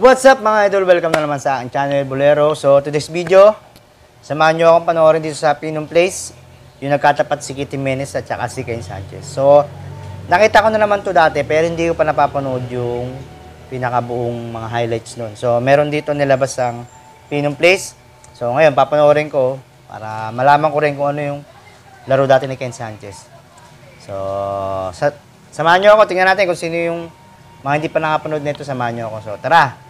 What's up mga idol? Welcome na naman sa aking channel Bolero. So today's video, samahan nyo akong panoorin dito sa Pinong Place, yung nagkatapat si Kitty Menes at saka si Ken Sanchez. So nakita ko na naman to dati pero hindi ko pa napapanood yung pinakabuong mga highlights nun. So meron dito nilabas ang Pinong Place. So ngayon papanoorin ko para malaman ko rin kung ano yung laro dati ni Ken Sanchez. So sa, samahan nyo ako, tingnan natin kung sino yung mga hindi pa nakapanood nito, samahan nyo ako. So tara!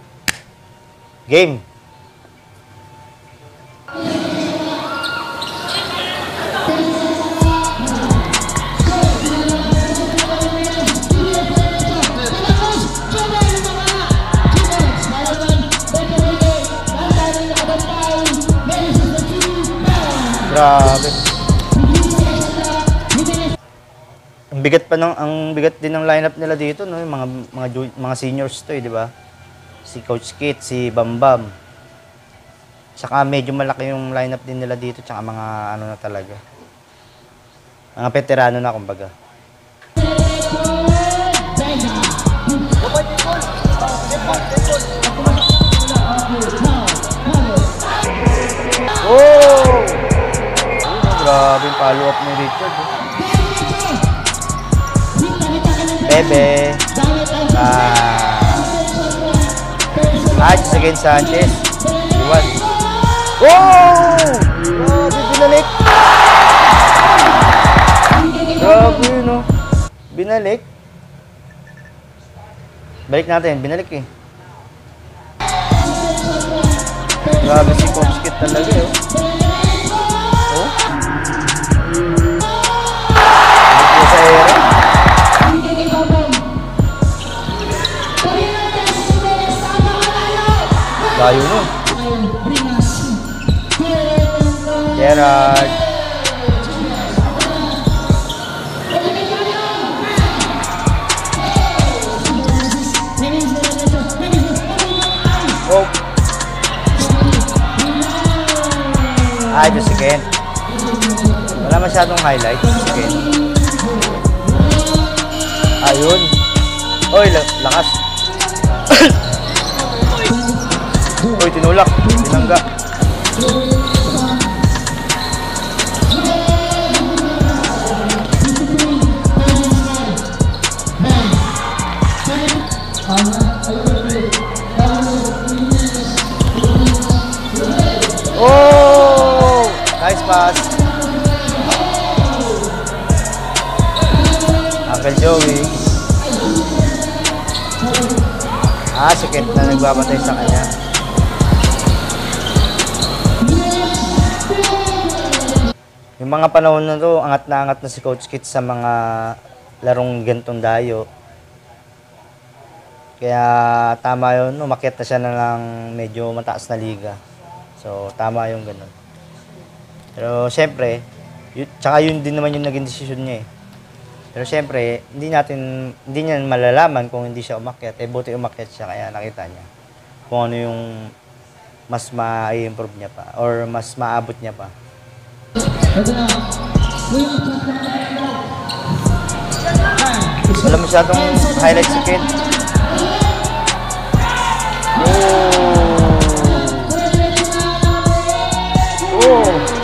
Game! Ang bigat pa ng ang bigat din ng lineup nila dito no, yung mga mga mga seniors to, eh, di ba? Si Coach Kit, si Bambam. Saka medyo malaki yung lineup din nila dito, tsaka mga ano na talaga. Mga veterano na kumbaga. Oh! Grabe yung follow-up ni Richard. eh. Bebe. Ah. Hatch against Sanchez. Iwan. Oh! Grabe, binalik. Grabe yun, no? Binalik. Balik natin, binalik eh. Grabe si Kopskit talaga eh. Si Ken. Wala masyadong highlights si Ken. Ayun. Oy, la- lakas. Uy, tinulak. Tinangga. Oh! Pass. Uncle Joey. Ah, si Kent na nagbabantay sa kanya. Yung mga panahon na to, angat na angat na si Coach Kit sa mga larong gantong dayo. Kaya tama yun, umakyat na siya na ng medyo mataas na liga. So, tama yung ganun. Pero syempre, yun, tsaka yun din naman yung naging desisyon niya eh. Pero syempre, hindi natin, hindi niya malalaman kung hindi siya umakyat. Eh, buti umakyat siya, kaya nakita niya kung ano yung mas ma-improve niya pa or mas maabot niya pa. Wala masyadong highlight si. Oh! Oh!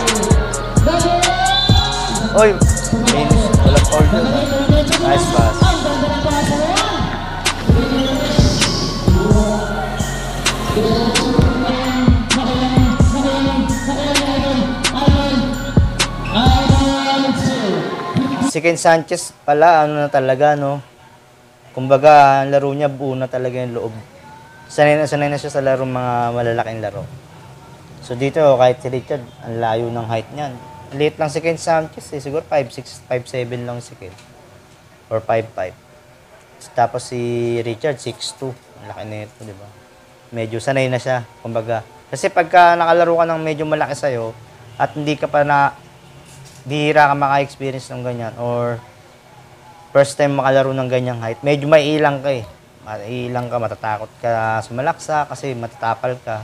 Oy! Finish. Walang dun. ah. Nice pass. Si Ken Sanchez pala, ano na talaga, no? Kumbaga, ang laro niya, buo na talaga yung loob. Sanay na sanay na siya sa laro mga malalaking laro. So dito, kahit si Richard, ang layo ng height niyan. Late lang si Ken Sanchez, eh. siguro 5'6", 5'7 lang si Ken. Or 5'5". Tapos si Richard, 6'2". Ang laki na ito, di ba? Medyo sanay na siya, kumbaga. Kasi pagka nakalaro ka ng medyo malaki sa'yo, at hindi ka pa na, bihira ka maka-experience ng ganyan, or first time makalaro ng ganyang height, medyo may ilang ka eh. Mailang ka, matatakot ka sumalaksa kasi matatapal ka.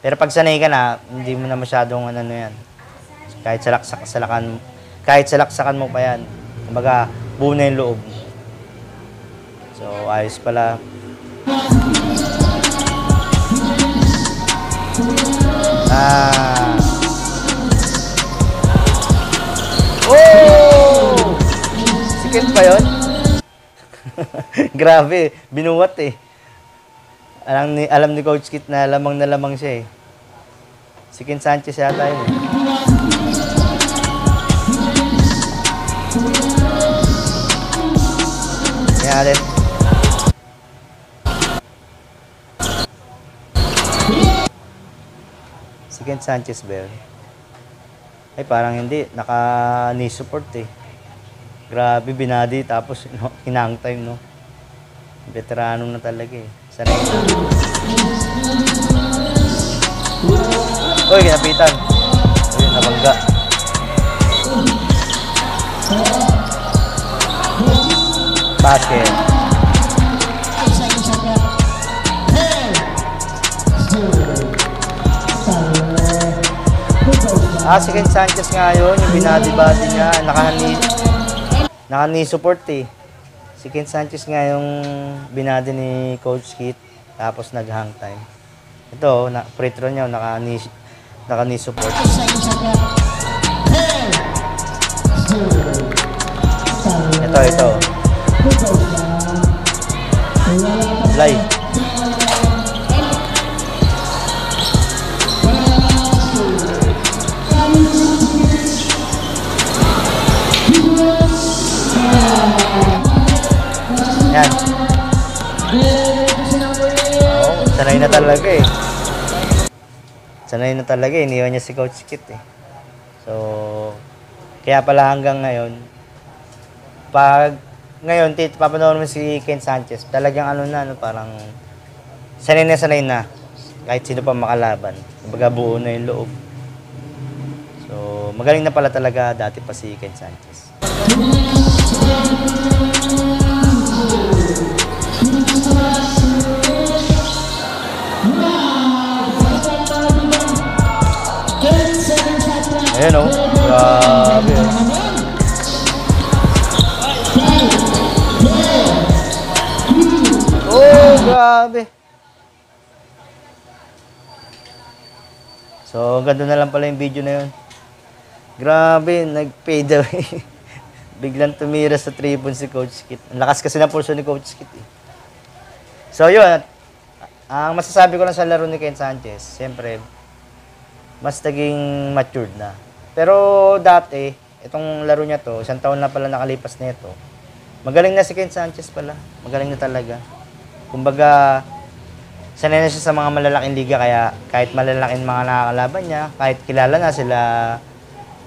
Pero pag sanay ka na, hindi mo na masyadong ano, ano yan. Kahit salaksak salakan, kahit salaksakan mo pa yan. Kumbaga, buo na yung loob. So, ayos pala. Ah. Oh! Sikit pa yon? Grabe, binuwat eh. Alam ni, alam ni Coach Kit na lamang na lamang siya eh. Si Ken Sanchez yata yun eh. Natin. Si Ken Sanchez yun? Ay, parang hindi. Naka knee support eh. Grabe, binadi. Tapos, no, hinang time, no? Veterano na talaga eh. Sanay na. Uy, kinapitan. Ayun, nabangga. Basket. Ah, si Ken Sanchez nga yun, yung binadi-body niya, naka-knee, naka-knee support eh. Si Ken Sanchez nga yung binadi ni Coach Kit, tapos nag-hang time. Ito, na, free throw niya, naka-knee, naka-knee support. Ito, ito. Fly. Yan. Oo, sanay na talaga eh. Sanay na talaga eh. Iniwan niya si Coach Kit eh. So, kaya pala hanggang ngayon, pag ngayon, tit, papanood mo si Ken Sanchez, talagang ano na, ano, parang sanay na sanay na. Kahit sino pa makalaban. Kumbaga buo na yung loob. So, magaling na pala talaga dati pa si Ken Sanchez. Ayan o. Grabe oh. Grabe. So, ganda na lang pala yung video na yun. Grabe, nag-fade away. Biglang tumira sa tribune si Coach Kit. Ang lakas kasi ng pulso ni Coach Kit eh. So, yun. Ang masasabi ko lang sa laro ni Ken Sanchez, siyempre, mas naging matured na. Pero dati, itong laro niya to, isang taon na pala nakalipas na ito, magaling na si Ken Sanchez pala. Magaling na talaga. Kumbaga, sanay na siya sa mga malalaking liga, kaya kahit malalaking mga nakakalaban niya, kahit kilala na sila,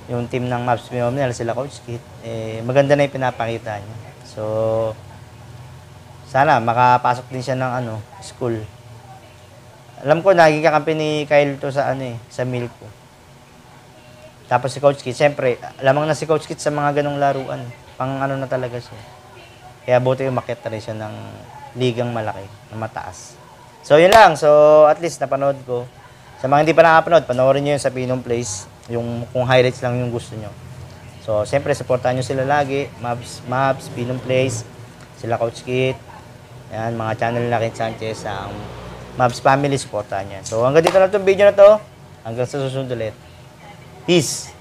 yung team ng Maps Phenomenal, sila Coach Kit, eh, maganda na yung pinapakita niya. So, sana makapasok din siya ng ano, school. Alam ko, naging kakampi ni Kyle to sa ano eh, sa Milko. Tapos si Coach Kit, siyempre, lamang na si Coach Kit sa mga ganong laruan. Pang ano na talaga siya. Kaya buti umakit na rin siya ng ligang malaki, na mataas. So, yun lang. So, at least napanood ko. Sa mga hindi pa nakapanood, panoorin nyo yun sa Pinom Place. Yung, kung highlights lang yung gusto nyo. So, siyempre, supportahan nyo sila lagi. Maps, Maps, Pinom Place, sila Coach Kit. Yan, mga channel na Ken Sanchez. Ang Maps Family, supportahan yan. So, hanggang dito na itong video na to. Hanggang sa susunod ulit. Peace!